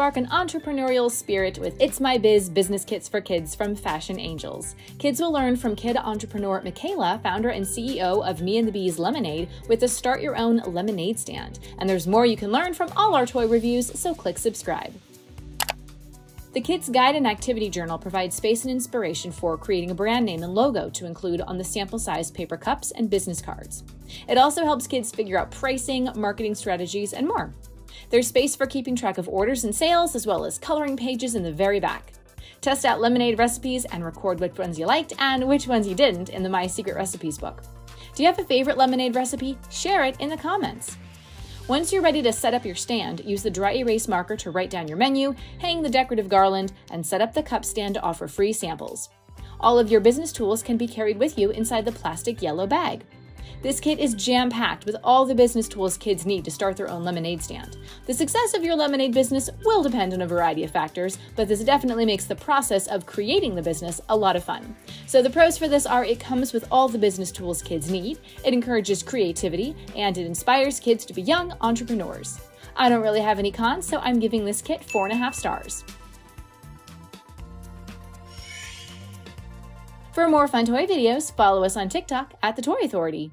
spark an entrepreneurial spirit with It's My Biz business kits for kids from Fashion Angels. Kids will learn from kid entrepreneur Mikaila, founder and CEO of Me and the Bees Lemonade, with a start your own lemonade stand. And there's more you can learn from all our toy reviews, so click subscribe. The Kids Guide and Activity Journal provides space and inspiration for creating a brand name and logo to include on the sample size paper cups and business cards. It also helps kids figure out pricing, marketing strategies, and more. There's space for keeping track of orders and sales, as well as coloring pages in the very back. Test out lemonade recipes and record which ones you liked and which ones you didn't in the My Secret Recipes book. Do you have a favorite lemonade recipe? Share it in the comments. Once you're ready to set up your stand, use the dry erase marker to write down your menu, hang the decorative garland, and set up the cup stand to offer free samples. All of your business tools can be carried with you inside the plastic yellow bag. This kit is jam packed with all the business tools kids need to start their own lemonade stand. The success of your lemonade business will depend on a variety of factors, but this definitely makes the process of creating the business a lot of fun. So, the pros for this are it comes with all the business tools kids need, it encourages creativity, and it inspires kids to be young entrepreneurs. I don't really have any cons, so I'm giving this kit 4.5 stars. For more fun toy videos, follow us on TikTok at The Toy Authority.